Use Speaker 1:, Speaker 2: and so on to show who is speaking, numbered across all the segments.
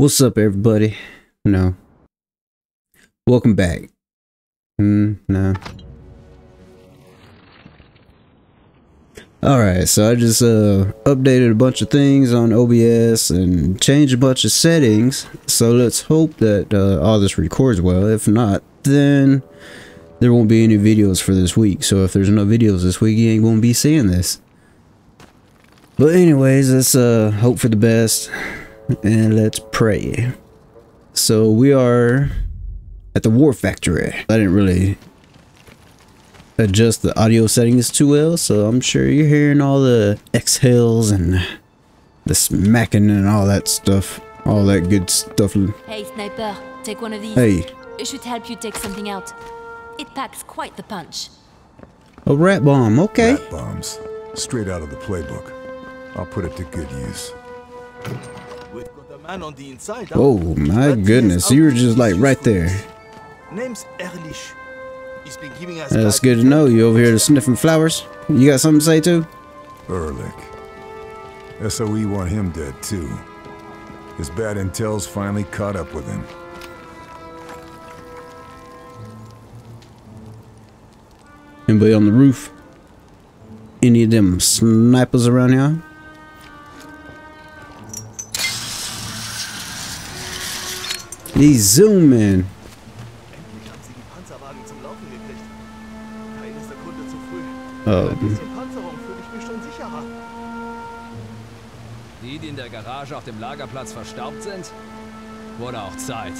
Speaker 1: What's up, everybody? No. Welcome back. Hmm, no. Alright, so I just uh, updated a bunch of things on OBS and changed a bunch of settings. So let's hope that uh, all this records well. If not, then there won't be any videos for this week. So if there's no videos this week, you ain't gonna be seeing this. But anyways, let's uh, hope for the best and let's pray. So we are at the War Factory. I didn't really adjust the audio settings too well, so I'm sure you're hearing all the exhales and the smacking and all that stuff. All that good stuff.
Speaker 2: Hey, sniper, take one of these.
Speaker 1: Hey,
Speaker 2: It should help you take something out. It packs quite the punch.
Speaker 1: a rat bomb, okay.
Speaker 3: Rat bombs. Straight out of the playbook. I'll put it to good use.
Speaker 4: We've got a man on the inside.
Speaker 1: Oh my goodness, you were just like right there.
Speaker 4: Name's Erlich. He's been giving us
Speaker 1: That's good to know. You over here
Speaker 4: intelligence.
Speaker 1: sniffing flowers? You got something to say too?
Speaker 3: Ehrlich. SOE want him dead too. His bad intel's finally caught up with him.
Speaker 1: Anybody on the roof? Any of them snipers around here?
Speaker 4: Mich schon sicherer.
Speaker 5: Die, die in der Garage auf dem Lagerplatz verstaubt sind? Wurde auch Zeit.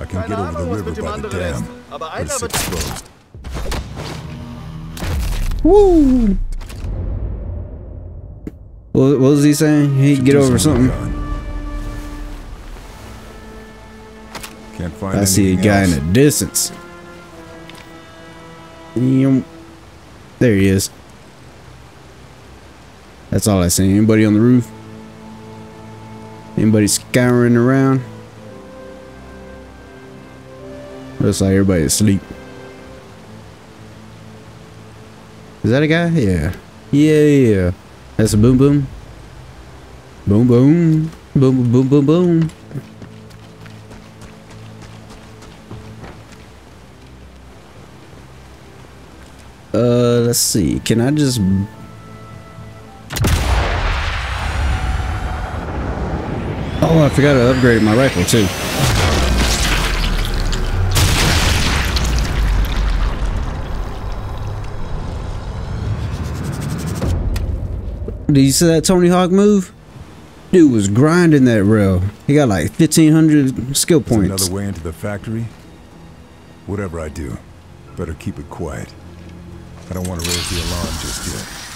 Speaker 3: I can
Speaker 4: Keine
Speaker 3: get over
Speaker 4: Ahnung,
Speaker 3: the
Speaker 4: was
Speaker 3: river
Speaker 4: mit dem
Speaker 3: by the
Speaker 4: anderen
Speaker 3: dam,
Speaker 4: ist. Aber einer
Speaker 3: it's
Speaker 4: wird...
Speaker 3: exposed.
Speaker 1: woo! What, what was he saying?
Speaker 3: Should
Speaker 1: get over something.
Speaker 3: Find
Speaker 1: I see a guy in the distance. There he is. That's all I see. Anybody on the roof? Anybody scouring around? Looks like everybody asleep. Is that a guy? Yeah. Yeah, yeah. That's a boom boom. Boom boom. Boom boom boom boom boom. Let's see. Can I just... Oh, I forgot to upgrade my rifle too. Did you see that Tony Hawk move? Dude was grinding that rail. He got like 1500 skill points.
Speaker 3: another way into the factory. Whatever I do, better keep it quiet. I don't want to raise the alarm just yet.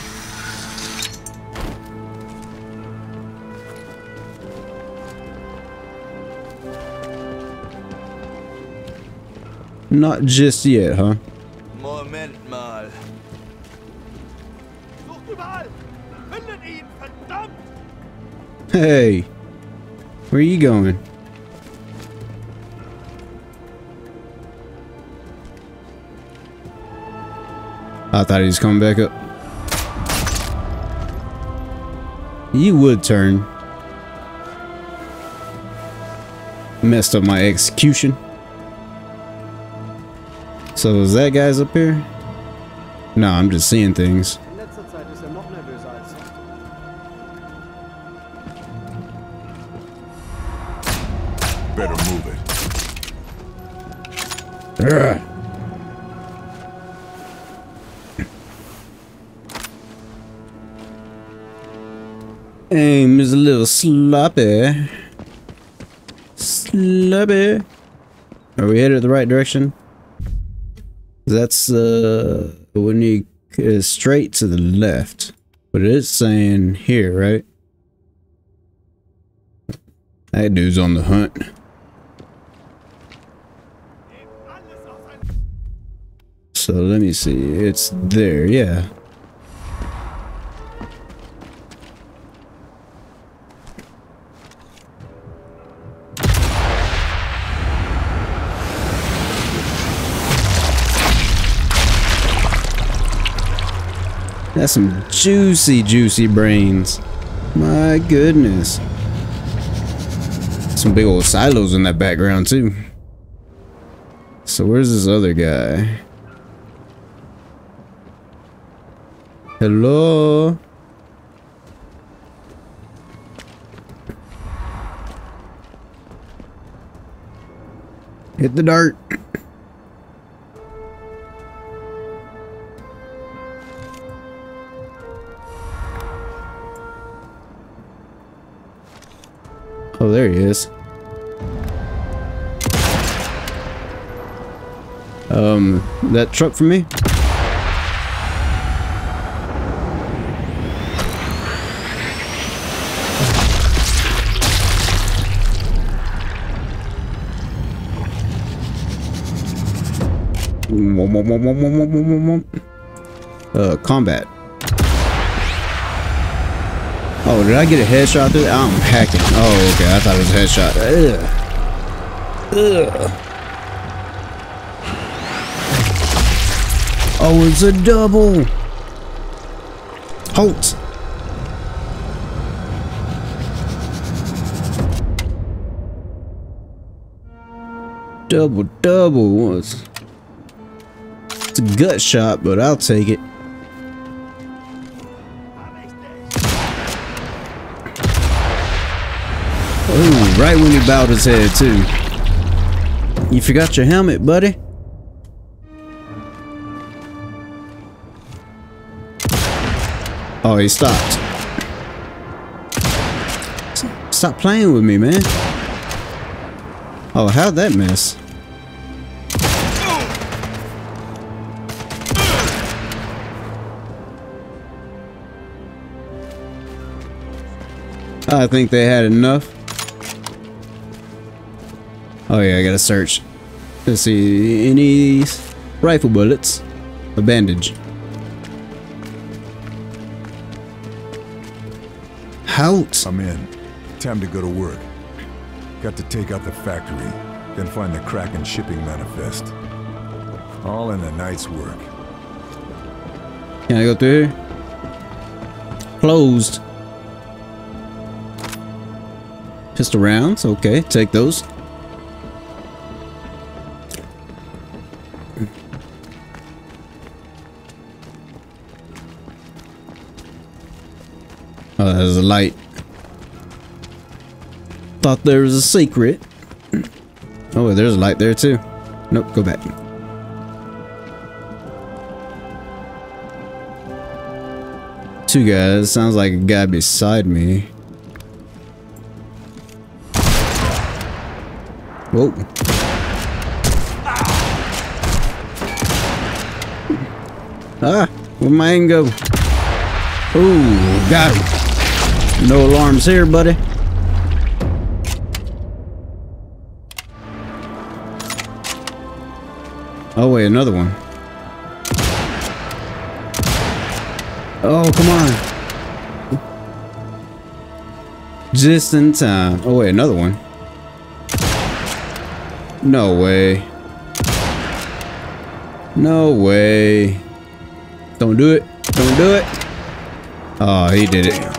Speaker 1: Not just yet, huh?
Speaker 4: Moment mal. Sucht überall! Findet ihn, verdammt!
Speaker 1: Hey, where are you going? I thought he was coming back up. You would turn. Messed up my execution. So is that guy's up here? No, I'm just seeing things. Little sloppy. Sloppy. Are we headed the right direction? That's uh when you uh, straight to the left, but it's saying here, right? That dude's on the hunt. So let me see. It's there, yeah. That's some juicy, juicy brains. My goodness. Some big old silos in that background too. So where's this other guy? Hello? Hit the dart. Um, that truck for me? Uh, combat. Oh, did I get a headshot through? that? I'm hacking. Oh, okay. I thought it was a headshot. Ugh. Ugh. Oh, it's a double. Halt. Double, double was. It's a gut shot, but I'll take it. Right when he bowed his head, too. You forgot your helmet, buddy? Oh, he stopped. Stop playing with me, man. Oh, how'd that miss? I think they had enough. Oh yeah, I gotta search. Let's see, any rifle bullets? A bandage. Halt!
Speaker 3: I'm in. Time to go to work. Got to take out the factory, then find the Kraken shipping manifest. All in a night's work.
Speaker 1: Can I go through here? Closed. Pistol rounds, okay, take those. Oh, there's a light. Thought there was a secret. Oh, there's a light there too. Nope, go back. Two guys. Sounds like a guy beside me. Whoa. Ah, where'd my aim go? Ooh, got him. No alarms here, buddy. Oh, wait, another one. Oh, come on. Just in time. Oh, wait, another one. No way. No way. Don't do it. Don't do it. Oh, he did it.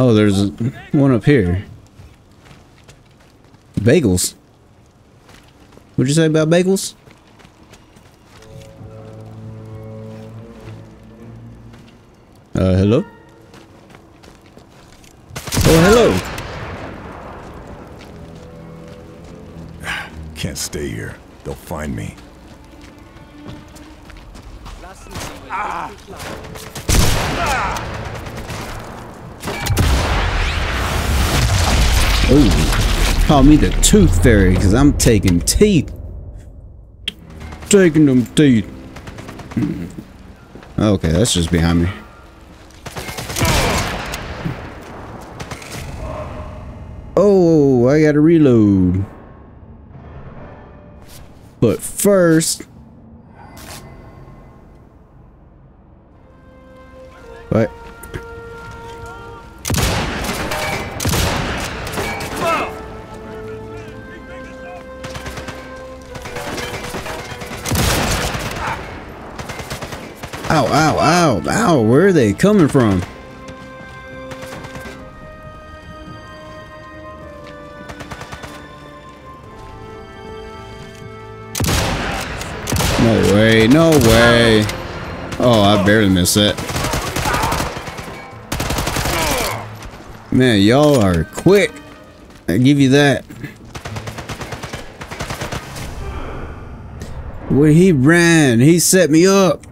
Speaker 1: Oh, there's one up here. Bagels. What'd you say about bagels? Uh, hello? Oh, hello.
Speaker 3: Can't stay here. They'll find me.
Speaker 1: Oh, call me the Tooth Fairy because I'm taking teeth. Taking them teeth. Hmm. Okay, that's just behind me. Oh, I gotta reload. But first... Ow, ow, ow, ow. Where are they coming from? No way, no way. Oh, I barely missed that. Man, y'all are quick. I give you that. Where he ran, he set me up.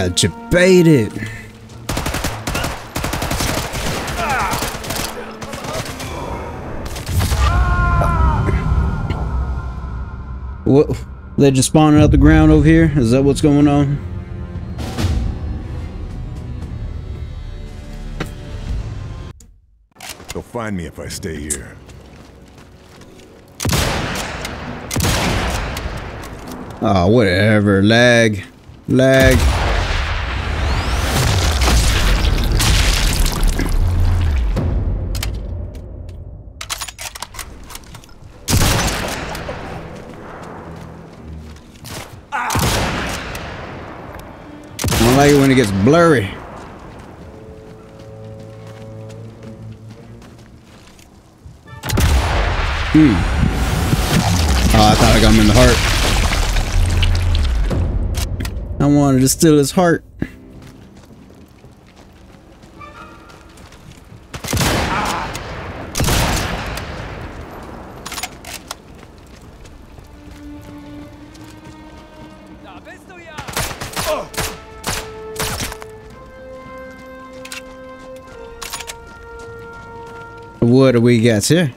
Speaker 1: Got you baited. What? They just spawning out the ground over here? Is that what's going on?
Speaker 3: They'll find me if I stay here.
Speaker 1: Oh, whatever. Lag. Lag. It when it gets blurry. Hmm. Oh, I thought I got him in the heart. I wanted to steal his heart. What do we got here?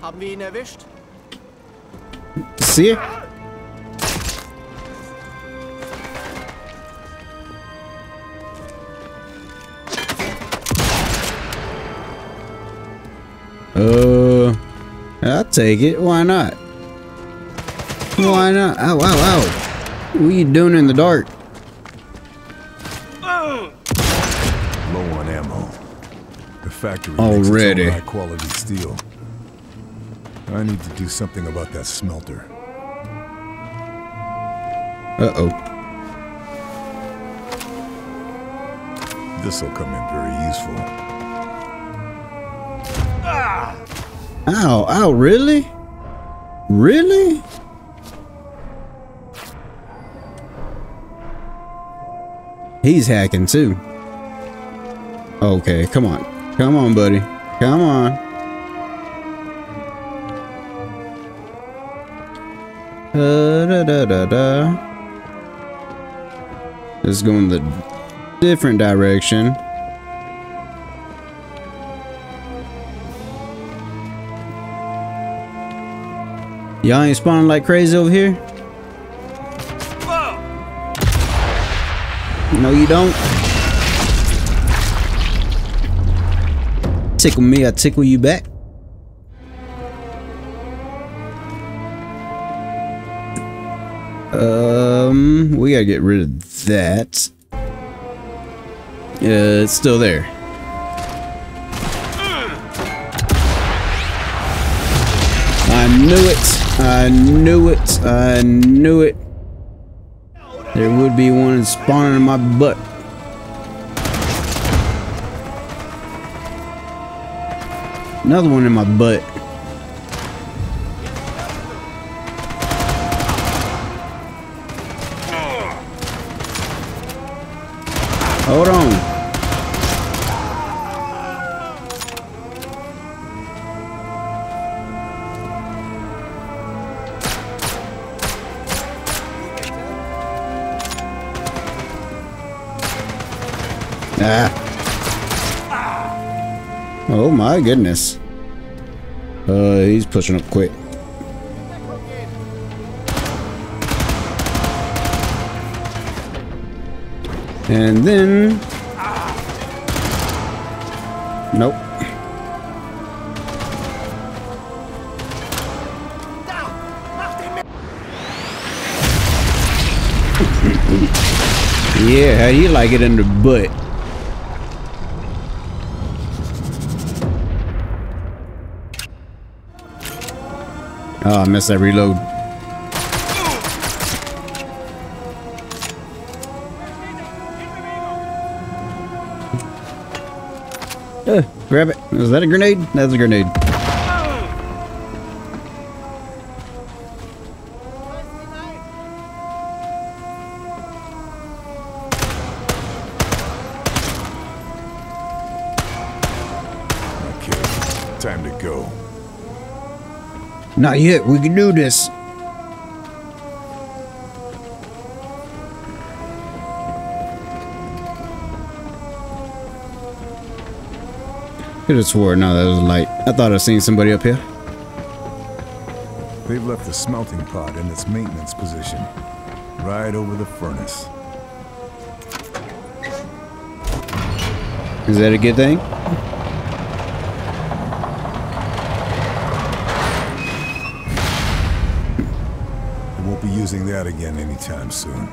Speaker 4: Haben wir ihn erwischt?
Speaker 1: See? Uh, I'll take it. Why not? Why not? Ow, ow, ow. What are you doing in the dark?
Speaker 3: Low on ammo. The factory
Speaker 1: Already.
Speaker 3: makes its own high quality steel. I need to do something about that smelter.
Speaker 1: Uh-oh.
Speaker 3: This'll come in very useful.
Speaker 1: Ow, ow, really? Really? He's hacking too. Okay, come on. Come on, buddy. Come on. Da, da, da, da, da. Let's go in the different direction. Y'all ain't spawning like crazy over here? No, you don't. Tickle me, I tickle you back. Um, we gotta get rid of that. Yeah, it's still there. I knew it. I knew it. I knew it. There would be one spawning in my butt. Another one in my butt. Hold on. My goodness. Uh, he's pushing up quick. And then... Nope. Yeah, how do you like it in the butt? Oh, I missed that reload. Uh, grab it. Is that a grenade? That's a grenade. Not yet. We can do this. Could have swore no, that was light. I thought I seen somebody up here.
Speaker 3: They've left the smelting pot in its maintenance position, right over the furnace.
Speaker 1: Is that a good thing?
Speaker 3: Using that again anytime soon.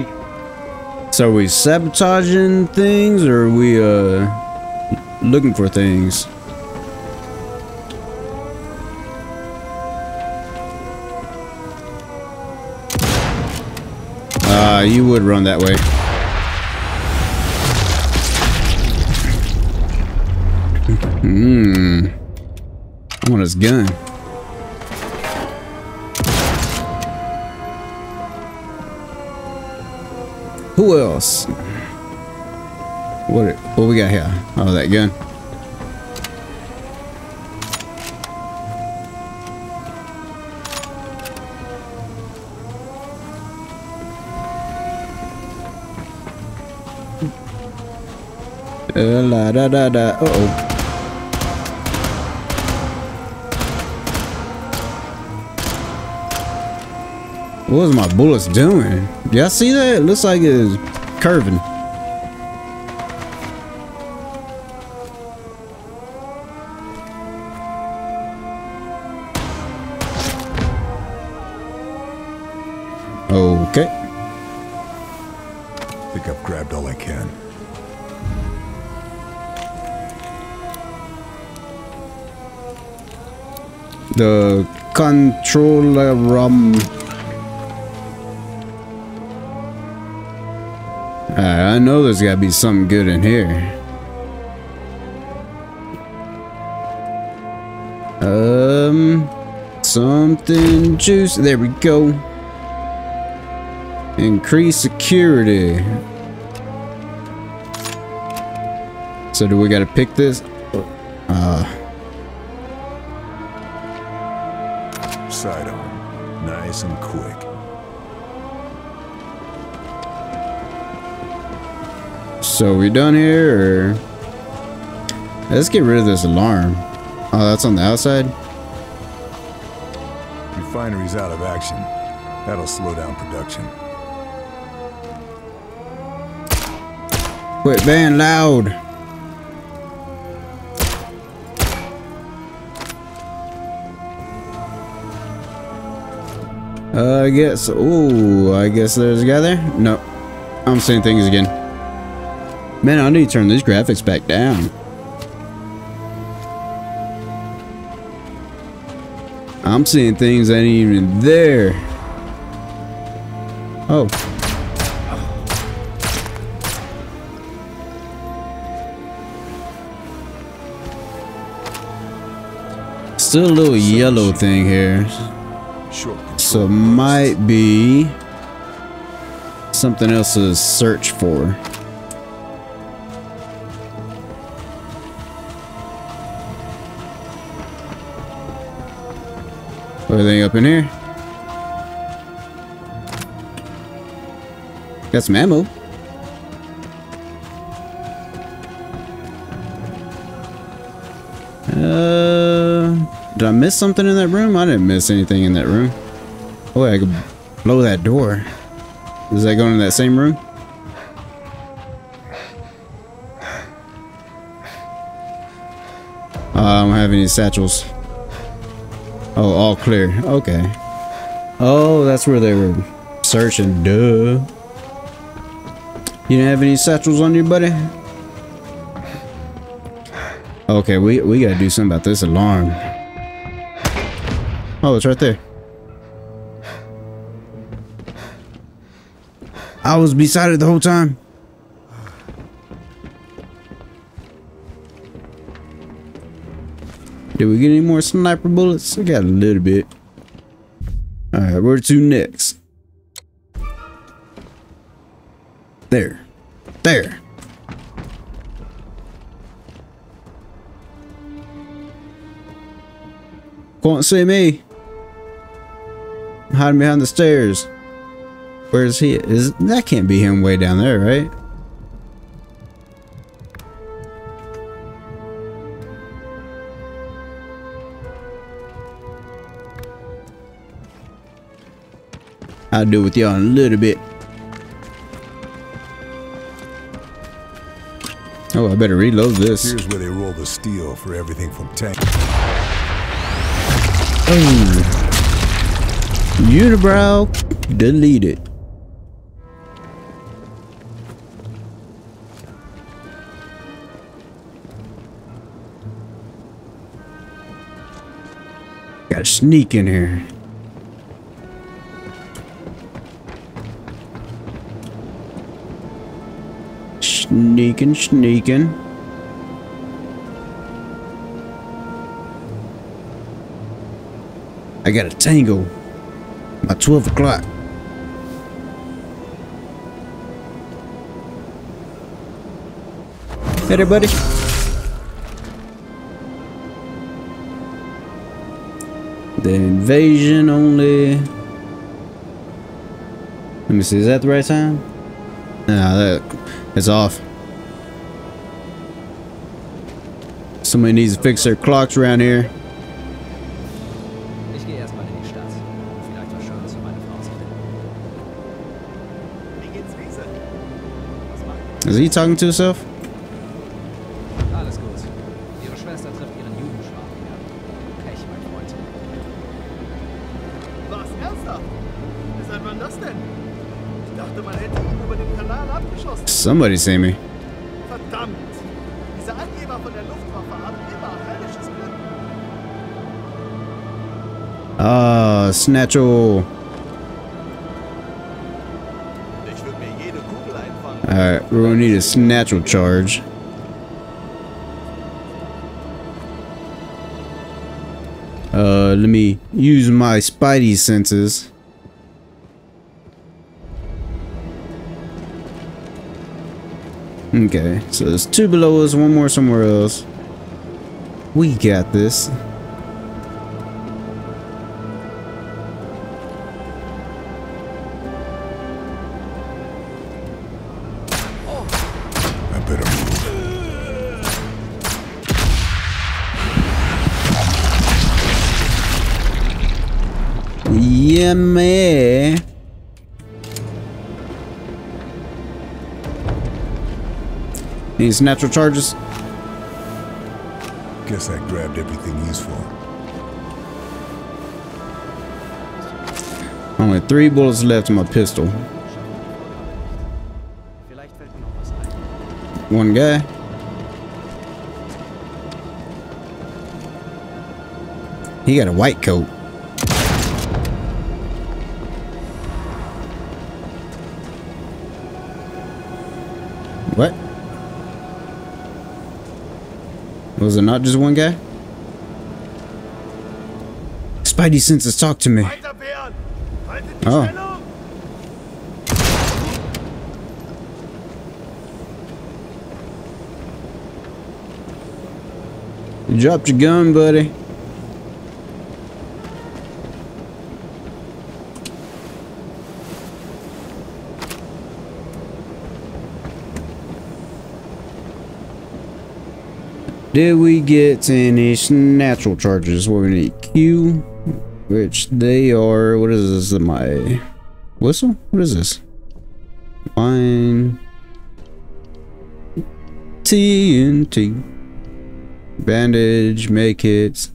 Speaker 1: So we sabotaging things or we uh looking for things? Uh you would run that way. Hmm. I want his gun. Who else? What what we got here? Oh, that gun. Uh, la da da da. Uh oh. What was my bullets doing? Y'all see that? It looks like it's curving. Okay.
Speaker 3: Think I've grabbed all I can.
Speaker 1: The controller rum. I know there's gotta be something good in here. Um, something juice. There we go. Increase security. So do we gotta pick this? Uh,
Speaker 3: Side on. Nice and quick.
Speaker 1: So we done here, or let's get rid of this alarm. Oh, that's on the outside.
Speaker 3: Refinery's out of action. That'll slow down production.
Speaker 1: Quit being loud. Uh, I guess. Oh, I guess there's a guy there. No, I'm saying things again. Man, I need to turn these graphics back down. I'm seeing things that ain't even there. Oh. Still a little yellow thing here. So might be something else to search for. Anything up in here? Got some ammo. Uh, did I miss something in that room? I didn't miss anything in that room. Oh, I could blow that door. Is that going in that same room? I don't have any satchels. Oh, all clear. Okay. Oh, that's where they were searching. Duh. You didn't have any satchels on you, buddy? Okay, we we gotta do something about this alarm. Oh, it's right there. I was beside it the whole time. Did we get any more sniper bullets? I got a little bit. Alright, where to next? There. There. Can't see me. I'm hiding behind the stairs. Where's he? Is that can't be him way down there, right? I'll do with y'all in a little bit. Oh, I better reload this.
Speaker 3: Here's where they roll the steel for everything from tank.
Speaker 1: Oh. Unibrow deleted. Gotta sneak in here. Sneaking, sneaking. I got a tango. By 12 o'clock. Hey there, buddy. The invasion only. Let me see, is that the right time? Nah, that it's off. Somebody needs to fix their clocks around here.
Speaker 5: Ich gehe erstmal in die Stadt. Vielleicht was Schönes für meine Frau zu finden.
Speaker 4: Wie geht's Wiese? Was macht
Speaker 1: Is he talking to himself?
Speaker 5: Alles gut. Ihre Schwester trifft ihren Jugendschwarm wieder. Pech, mein Freund.
Speaker 4: Was? Ernsthaft? Seit wann das denn?
Speaker 1: Somebody see me. Ah,
Speaker 4: einfangen.
Speaker 1: Alright, we're gonna need a satchel charge. Uh, let me use my spidey senses. Okay, so there's two below us, one more somewhere else. We got this.
Speaker 3: I better move.
Speaker 1: Yeah, man. These satchel charges.
Speaker 3: Guess I grabbed everything useful.
Speaker 1: Only three bullets left in my pistol.
Speaker 6: Vielleicht fällt mir noch was ein.
Speaker 1: One guy. He got a white coat. Was it not just one guy? Spidey senses talk to me. Oh. You dropped your gun, buddy. Did we get any satchel charges? What We're need Q, which they are. What is this? My whistle? What is this? Wine. TNT. Bandage, make it.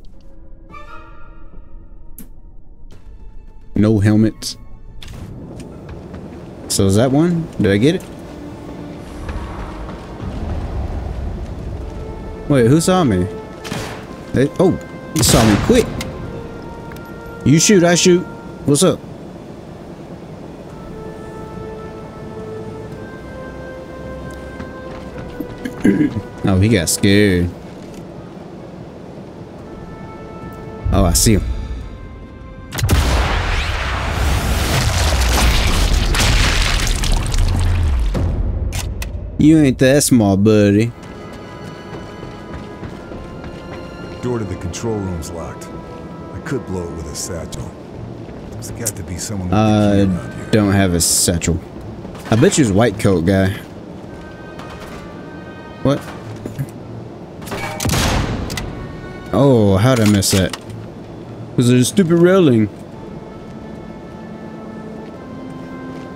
Speaker 1: No helmets. So is that one? Did I get it? Wait, who saw me? They, oh, you saw me quick. You shoot, I shoot. What's up? oh, he got scared. Oh, I see him. You ain't that small, buddy.
Speaker 3: Door to the control room's locked. I could blow it with a satchel. There's got to be someone with a key
Speaker 1: I don't have a satchel. I bet you white coat guy. What? Oh, how'd I miss that? Was it a stupid railing?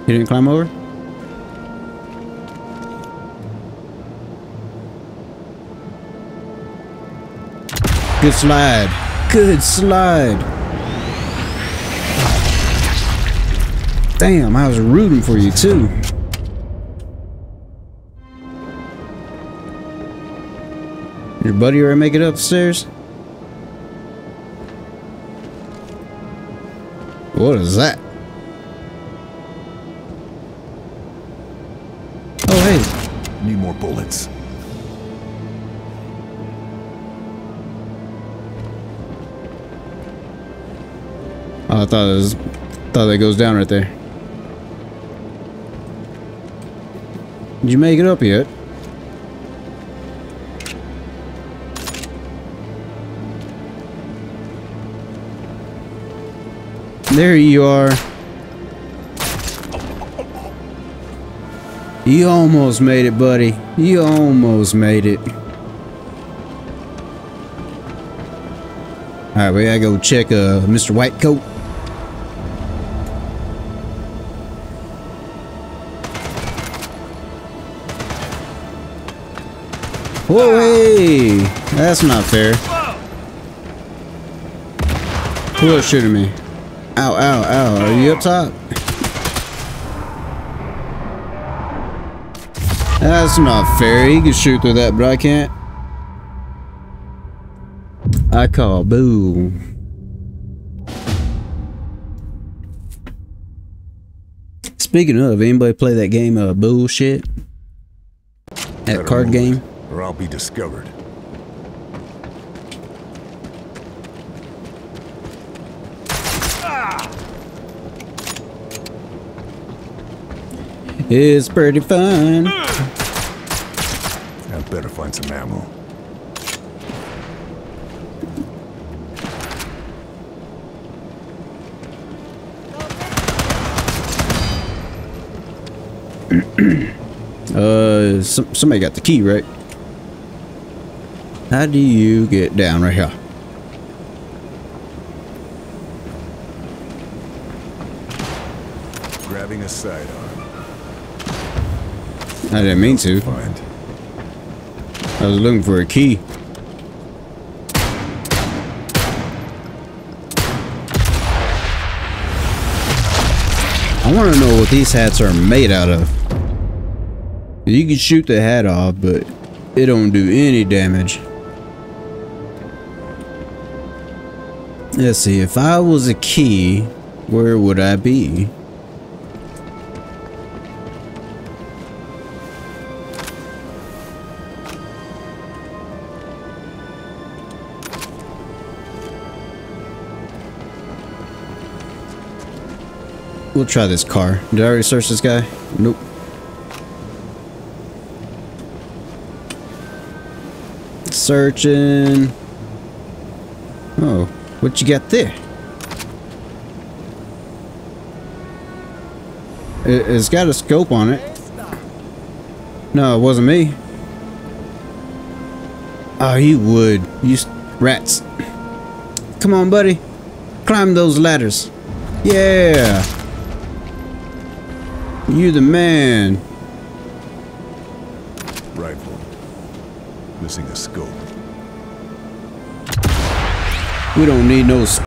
Speaker 1: He didn't climb over? Good slide. Good slide. Damn, I was rooting for you too. Your buddy ever make it upstairs? What is that? Oh hey,
Speaker 3: Need more bullets.
Speaker 1: Oh, I thought it was, thought that goes down right there. Did you make it up yet? There you are. You almost made it, buddy. You almost made it. Alright, we gotta go check uh, Mr. Whitecoat. Whoa, hey! That's not fair. Who else shooting me? Ow, ow, ow. Are you up top? That's not fair. He can shoot through that, but I can't. I call boo. Speaking of, anybody play that game uh bullshit? That
Speaker 3: Better
Speaker 1: card
Speaker 3: move
Speaker 1: game?
Speaker 3: Or I'll be discovered.
Speaker 1: It's pretty fun.
Speaker 3: I better find some ammo.
Speaker 1: Uh, some, somebody got the key, right? How do you get down right here?
Speaker 3: Grabbing a sidearm.
Speaker 1: I didn't mean to.
Speaker 3: Find.
Speaker 1: I was looking for a key. I want to know what these hats are made out of. You can shoot the hat off, but it don't do any damage. Let's see, if I was a key, where would I be? We'll try this car. Did I already search this guy? Nope. Searching. Oh, what you got there? It, it's got a scope on it. No, it wasn't me. Oh, you would. You rats. Come on, buddy. Climb those ladders. Yeah. You the man.
Speaker 3: Rifle. Missing a scope.
Speaker 1: We don't need no